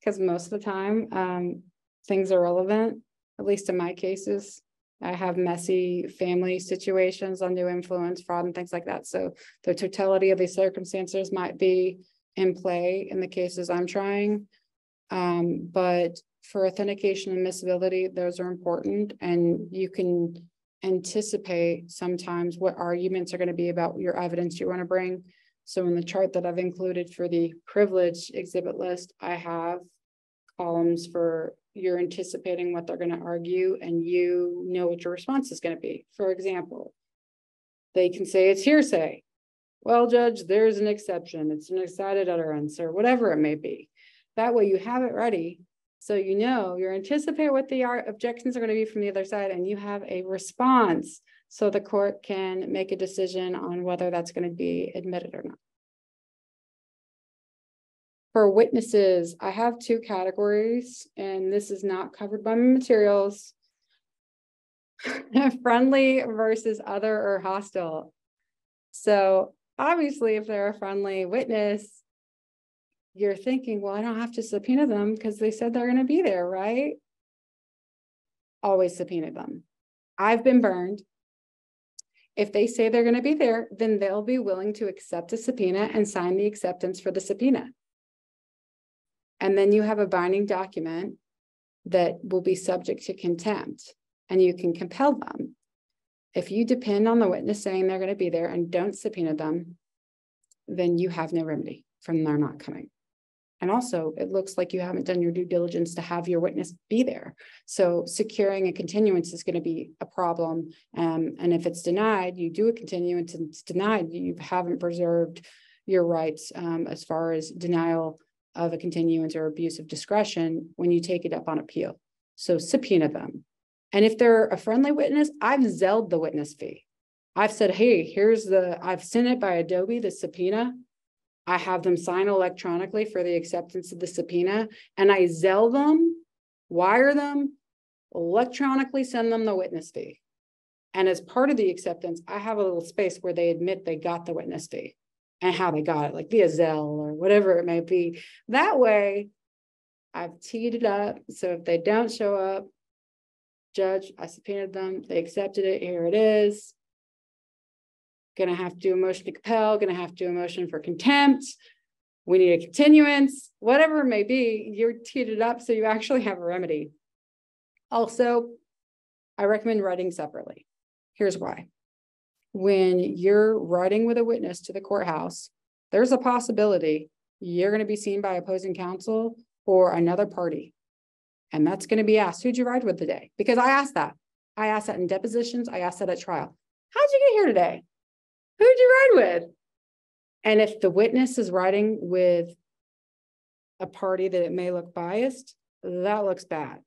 Because most of the time, um, things are relevant, at least in my cases. I have messy family situations, undue influence, fraud, and things like that. So the totality of these circumstances might be in play in the cases I'm trying. Um, but for authentication and admissibility, those are important and you can anticipate sometimes what arguments are going to be about your evidence you want to bring. So in the chart that I've included for the privilege exhibit list, I have columns for you're anticipating what they're going to argue and you know what your response is going to be. For example, they can say it's hearsay. Well, judge, there's an exception. It's an excited utterance or whatever it may be. That way you have it ready. So you know, you anticipate what the objections are going to be from the other side and you have a response. So the court can make a decision on whether that's going to be admitted or not. For witnesses, I have two categories and this is not covered by my materials. [LAUGHS] Friendly versus other or hostile. So obviously, if they're a friendly witness, you're thinking, well, I don't have to subpoena them because they said they're going to be there, right? Always subpoena them. I've been burned. If they say they're going to be there, then they'll be willing to accept a subpoena and sign the acceptance for the subpoena. And then you have a binding document that will be subject to contempt and you can compel them. If you depend on the witness saying they're going to be there and don't subpoena them, then you have no remedy from their not coming. And also, it looks like you haven't done your due diligence to have your witness be there. So securing a continuance is going to be a problem. Um, and if it's denied, you do a continuance and it's denied, you haven't preserved your rights um, as far as denial of a continuance or abuse of discretion when you take it up on appeal. So subpoena them. And if they're a friendly witness, I've zelled the witness fee. I've said, hey, here's the, I've sent it by Adobe, the subpoena. I have them sign electronically for the acceptance of the subpoena and I Zelle them, wire them, electronically send them the witness fee. And as part of the acceptance, I have a little space where they admit they got the witness fee and how they got it, like via Zelle or whatever it may be. That way, I've teed it up. So if they don't show up, judge, I subpoenaed them, they accepted it, here it is. Gonna have to do a motion to compel, gonna have to do a motion for contempt. We need a continuance, whatever it may be, you're teed it up so you actually have a remedy. Also, I recommend writing separately. Here's why. When you're writing with a witness to the courthouse, there's a possibility you're gonna be seen by opposing counsel or another party. And that's gonna be asked, who'd you ride with today? Because I asked that. I asked that in depositions, I asked that at trial. How'd you get here today? Who'd you ride with? And if the witness is riding with a party that it may look biased, that looks bad.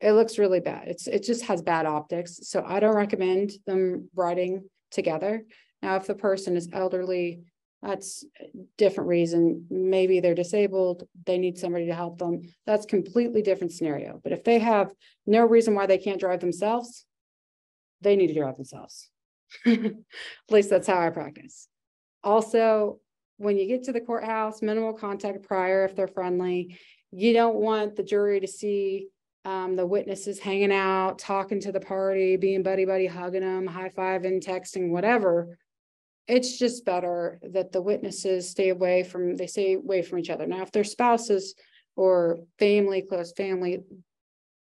It looks really bad. It's it just has bad optics. So I don't recommend them riding together. Now, if the person is elderly, that's a different reason. Maybe they're disabled, they need somebody to help them. That's completely different scenario. But if they have no reason why they can't drive themselves, they need to drive themselves. [LAUGHS] At least that's how I practice. Also, when you get to the courthouse, minimal contact prior if they're friendly. You don't want the jury to see um, the witnesses hanging out, talking to the party, being buddy buddy, hugging them, high fiving, texting, whatever. It's just better that the witnesses stay away from, they stay away from each other. Now, if they're spouses, or family, close family,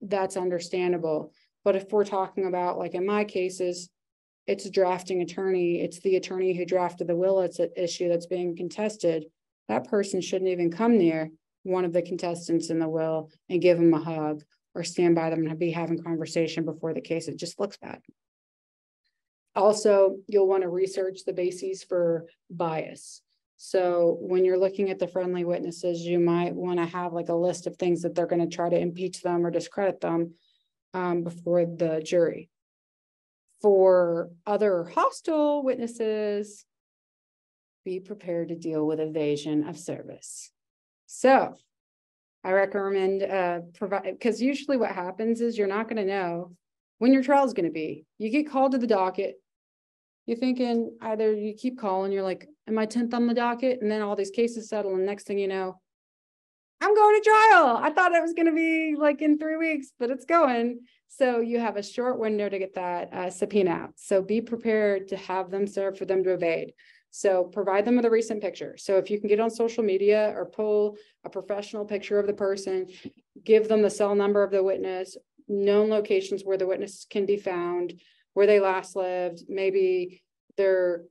that's understandable. But if we're talking about, like in my cases, it's a drafting attorney, it's the attorney who drafted the will, it's an issue that's being contested. That person shouldn't even come near one of the contestants in the will and give them a hug or stand by them and be having conversation before the case. It just looks bad. Also, you'll want to research the bases for bias. So when you're looking at the friendly witnesses, you might want to have like a list of things that they're going to try to impeach them or discredit them um, before the jury. For other hostile witnesses, be prepared to deal with evasion of service. So I recommend uh provide, because usually what happens is you're not gonna know when your trial is gonna be. You get called to the docket. You're thinking either you keep calling, you're like, am I tenth on the docket? And then all these cases settle and next thing you know, I'm going to trial. I thought it was gonna be like in three weeks, but it's going. So you have a short window to get that uh, subpoena out. So be prepared to have them serve for them to evade. So provide them with a recent picture. So if you can get on social media or pull a professional picture of the person, give them the cell number of the witness, known locations where the witness can be found, where they last lived, maybe their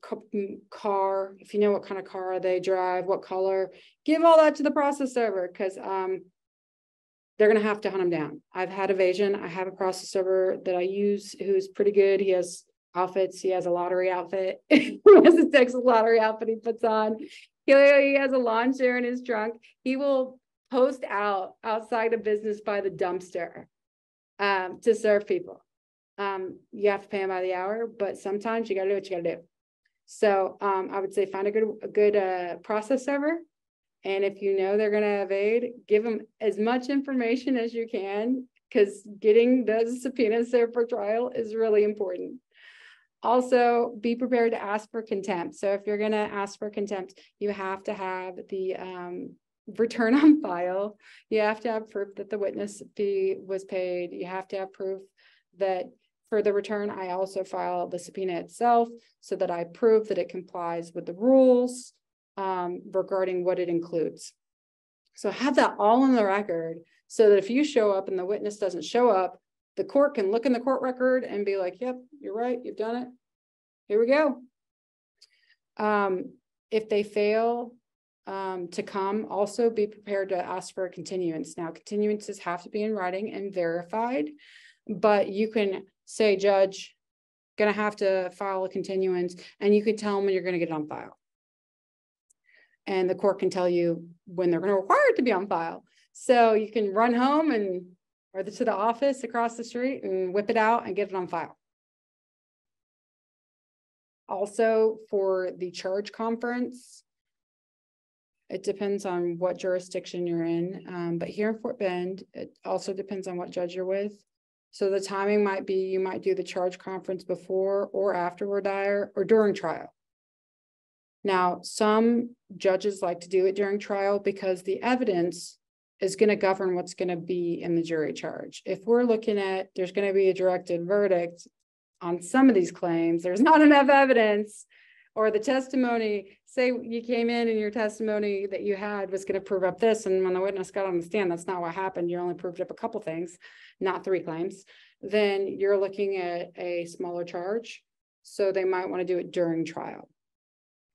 car, if you know what kind of car they drive, what color, give all that to the process server because um, they're going to have to hunt them down. I've had evasion. I have a process server that I use who's pretty good. He has outfits. He has a lottery outfit. [LAUGHS] he has a Texas lottery outfit he puts on. He, he has a lawn chair in his trunk. He will post out outside of business by the dumpster um, to serve people. Um, you have to pay them by the hour, but sometimes you got to do what you got to do. So um, I would say find a good a good uh, process server, and if you know they're going to evade, give them as much information as you can because getting those subpoenas there for trial is really important. Also, be prepared to ask for contempt. So if you're going to ask for contempt, you have to have the um, return on [LAUGHS] file. You have to have proof that the witness fee was paid. You have to have proof that for the return, I also file the subpoena itself so that I prove that it complies with the rules um, regarding what it includes. So have that all on the record so that if you show up and the witness doesn't show up, the court can look in the court record and be like, yep, you're right, you've done it. Here we go. Um, if they fail um, to come, also be prepared to ask for a continuance. Now, continuances have to be in writing and verified, but you can say, Judge, gonna have to file a continuance, and you can tell them when you're gonna get it on file. And the court can tell you when they're gonna require it to be on file. So you can run home and or to the office across the street and whip it out and get it on file. Also for the charge conference, it depends on what jurisdiction you're in, um, but here in Fort Bend, it also depends on what judge you're with. So the timing might be, you might do the charge conference before or after dire or during trial. Now, some judges like to do it during trial because the evidence is going to govern what's going to be in the jury charge. If we're looking at there's going to be a directed verdict on some of these claims, there's not enough evidence or the testimony, say you came in and your testimony that you had was going to prove up this, and when the witness got on the stand, that's not what happened. You only proved up a couple things, not three claims. Then you're looking at a smaller charge. So they might want to do it during trial.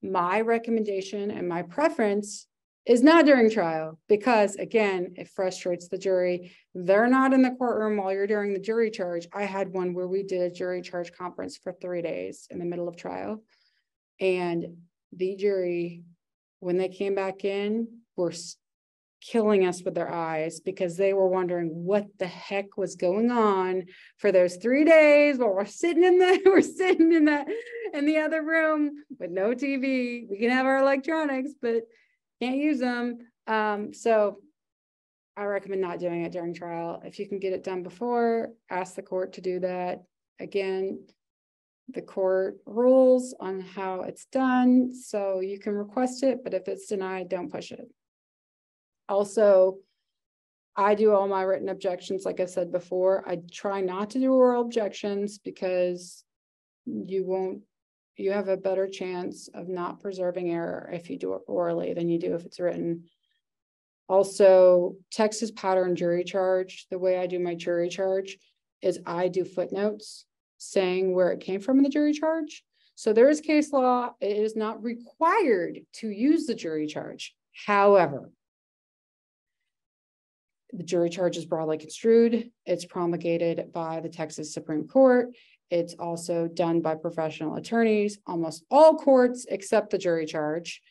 My recommendation and my preference is not during trial because again, it frustrates the jury. They're not in the courtroom while you're during the jury charge. I had one where we did a jury charge conference for three days in the middle of trial. And the jury, when they came back in, were killing us with their eyes because they were wondering what the heck was going on for those three days while we're sitting in the [LAUGHS] we're sitting in that in the other room with no TV. We can have our electronics, but can't use them. Um, so I recommend not doing it during trial. If you can get it done before, ask the court to do that. Again, the court rules on how it's done, so you can request it, but if it's denied, don't push it. Also, I do all my written objections, like I said before. I try not to do oral objections because you won't you have a better chance of not preserving error if you do it orally than you do if it's written. Also, Texas pattern jury charge, the way I do my jury charge is I do footnotes saying where it came from in the jury charge. So there is case law, it is not required to use the jury charge. However, the jury charge is broadly construed. It's promulgated by the Texas Supreme Court. It's also done by professional attorneys, almost all courts accept the jury charge.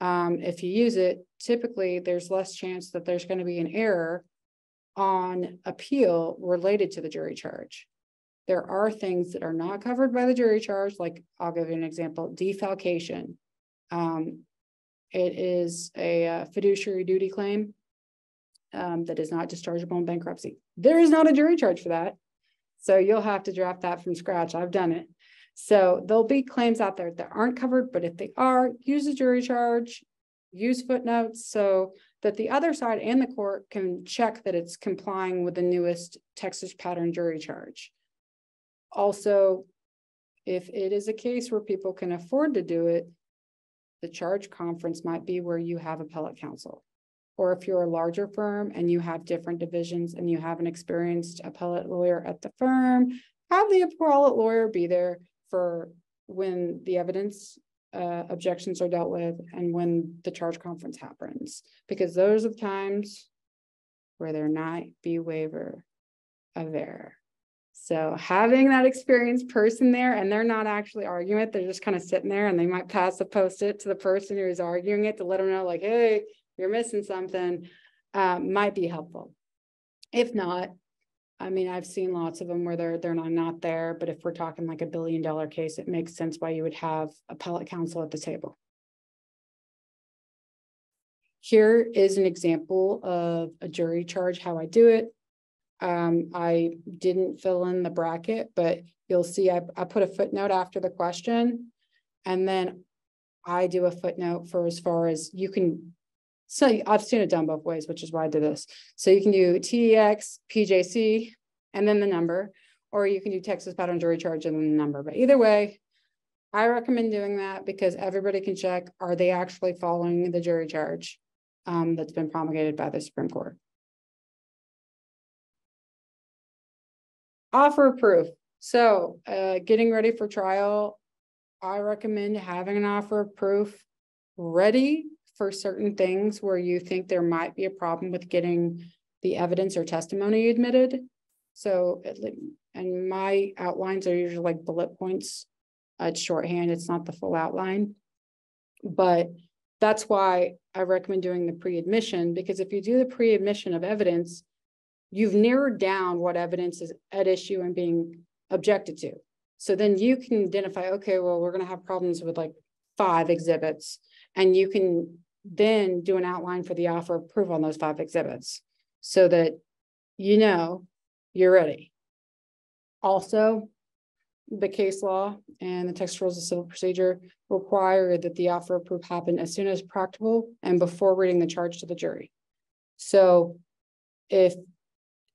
Um, if you use it, typically there's less chance that there's going to be an error on appeal related to the jury charge. There are things that are not covered by the jury charge, like I'll give you an example, defalcation. Um, it is a uh, fiduciary duty claim um, that is not dischargeable in bankruptcy. There is not a jury charge for that. So you'll have to draft that from scratch. I've done it. So there'll be claims out there that aren't covered, but if they are, use a jury charge, use footnotes so that the other side and the court can check that it's complying with the newest Texas pattern jury charge. Also, if it is a case where people can afford to do it, the charge conference might be where you have appellate counsel. Or if you're a larger firm and you have different divisions and you have an experienced appellate lawyer at the firm, have the appellate lawyer be there for when the evidence uh, objections are dealt with and when the charge conference happens, because those are the times where there might be waiver of error. So having that experienced person there and they're not actually arguing it, they're just kind of sitting there and they might pass a post-it to the person who's arguing it to let them know like, hey, you're missing something, uh, might be helpful. If not, I mean, I've seen lots of them where they're they're not not there, but if we're talking like a billion dollar case, it makes sense why you would have appellate counsel at the table. Here is an example of a jury charge, how I do it. Um, I didn't fill in the bracket, but you'll see I, I put a footnote after the question. And then I do a footnote for as far as you can. So I've seen it done both ways, which is why I did this. So you can do TEX, PJC, and then the number, or you can do Texas pattern jury charge and then the number. But either way, I recommend doing that because everybody can check, are they actually following the jury charge um, that's been promulgated by the Supreme Court? Offer proof. So uh, getting ready for trial, I recommend having an offer of proof ready for certain things where you think there might be a problem with getting the evidence or testimony admitted. So, and my outlines are usually like bullet points. Uh, it's shorthand, it's not the full outline. But that's why I recommend doing the pre-admission, because if you do the pre-admission of evidence, you've narrowed down what evidence is at issue and being objected to. So then you can identify, okay, well, we're going to have problems with like five exhibits, and you can then do an outline for the offer of proof on those five exhibits so that you know you're ready. Also, the case law and the text rules of civil procedure require that the offer of proof happen as soon as practical and before reading the charge to the jury. So if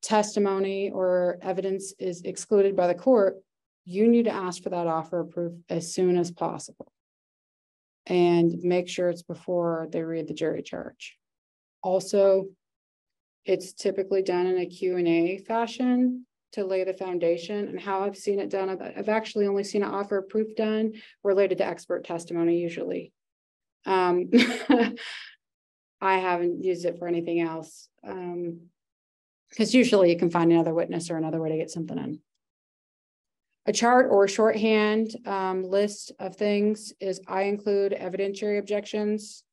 testimony or evidence is excluded by the court, you need to ask for that offer of proof as soon as possible. And make sure it's before they read the jury charge. Also, it's typically done in a Q and A fashion to lay the foundation and how I've seen it done. I've, I've actually only seen an offer of proof done related to expert testimony usually. Um, [LAUGHS] I haven't used it for anything else. Um, because usually you can find another witness or another way to get something in. A chart or a shorthand um, list of things is I include evidentiary objections.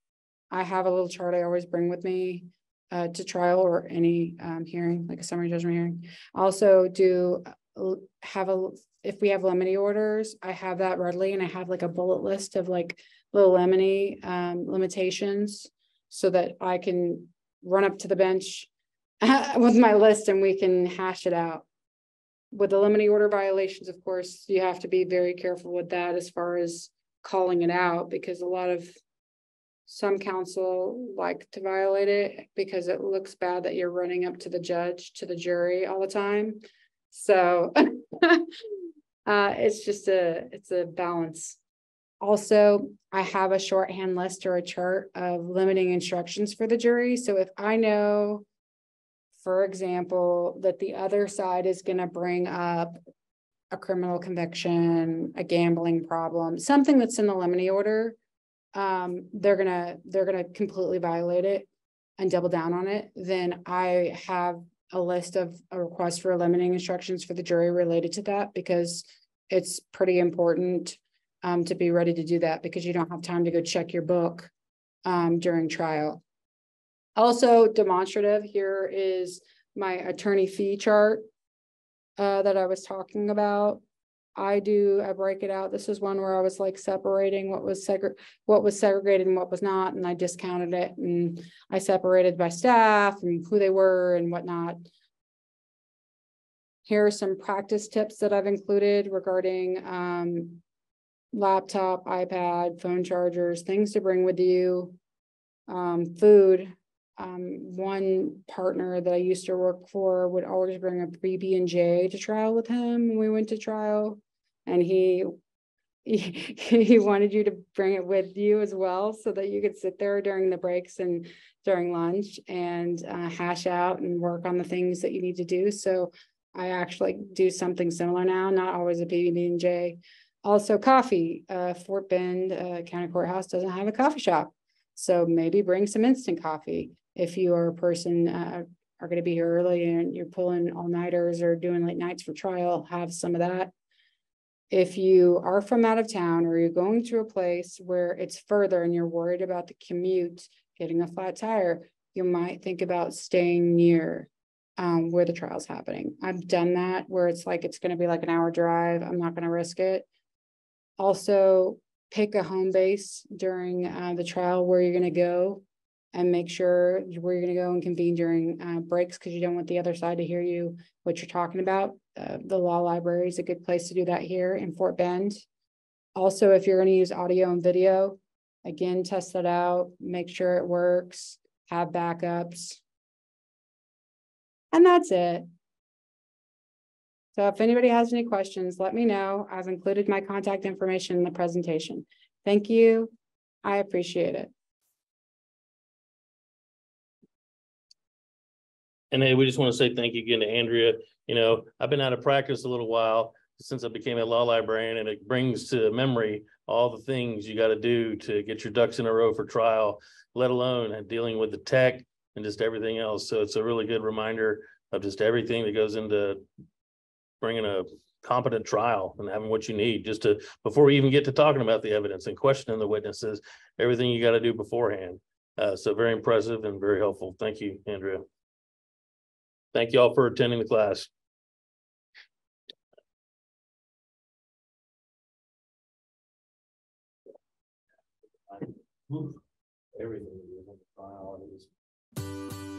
I have a little chart I always bring with me uh, to trial or any um, hearing, like a summary judgment hearing. Also do uh, have a, if we have limine orders, I have that readily and I have like a bullet list of like little limine um, limitations so that I can run up to the bench [LAUGHS] with my list and we can hash it out. With the limiting order violations, of course, you have to be very careful with that as far as calling it out because a lot of some counsel like to violate it because it looks bad that you're running up to the judge, to the jury all the time. So [LAUGHS] uh, it's just a, it's a balance. Also, I have a shorthand list or a chart of limiting instructions for the jury. So if I know, for example, that the other side is gonna bring up a criminal conviction, a gambling problem, something that's in the limine order, um, they're gonna, they're gonna completely violate it and double down on it, then I have a list of a request for limiting instructions for the jury related to that because it's pretty important um, to be ready to do that because you don't have time to go check your book um, during trial. Also demonstrative, here is my attorney fee chart uh, that I was talking about. I do, I break it out. This is one where I was like separating what was segre, what was segregated and what was not, and I discounted it and I separated by staff and who they were and whatnot. Here are some practice tips that I've included regarding um laptop, iPad, phone chargers, things to bring with you. Um, food, um, one partner that I used to work for would always bring a PB and J to trial with him when we went to trial. And he, [LAUGHS] he, he wanted you to bring it with you as well so that you could sit there during the breaks and during lunch and uh, hash out and work on the things that you need to do. So I actually do something similar now, not always a PB and J. Also coffee, uh, Fort Bend uh, County Courthouse doesn't have a coffee shop. So maybe bring some instant coffee if you are a person uh, are going to be here early and you're pulling all nighters or doing late nights for trial, have some of that. If you are from out of town or you're going to a place where it's further and you're worried about the commute, getting a flat tire, you might think about staying near um, where the trial's happening. I've done that where it's like it's going to be like an hour drive. I'm not going to risk it. Also, pick a home base during uh, the trial where you're going to go and make sure where you're going to go and convene during uh, breaks because you don't want the other side to hear you what you're talking about. Uh, the law library is a good place to do that here in Fort Bend. Also, if you're going to use audio and video, again, test that out, make sure it works, have backups. And that's it. So if anybody has any questions, let me know. I've included my contact information in the presentation. Thank you. I appreciate it. And hey, we just want to say thank you again to Andrea. You know, I've been out of practice a little while since I became a law librarian and it brings to memory all the things you got to do to get your ducks in a row for trial, let alone dealing with the tech and just everything else. So it's a really good reminder of just everything that goes into bringing a competent trial and having what you need just to, before we even get to talking about the evidence and questioning the witnesses, everything you got to do beforehand. Uh, so very impressive and very helpful. Thank you, Andrea. Thank you all for attending the class. Everything is on the file.